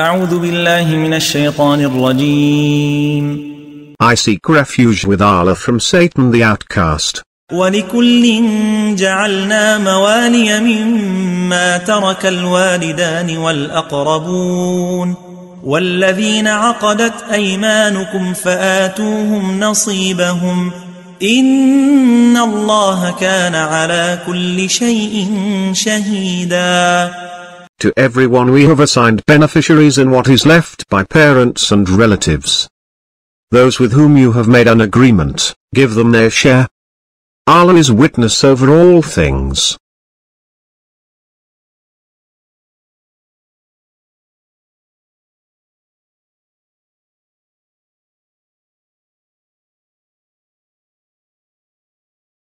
أعوذ بالله من الشيطان الرجيم. I seek refuge with Allah from Satan the outcast. ولكل جعلنا موالي مما ترك الوالدان والأقربون والذين عقدت أيمانكم فآتوهم نصيبهم. إن الله كان على كل شيء شهيدا. To everyone we have assigned beneficiaries in what is left by parents and relatives. Those with whom you have made an agreement, give them their share. Allah is witness over all things.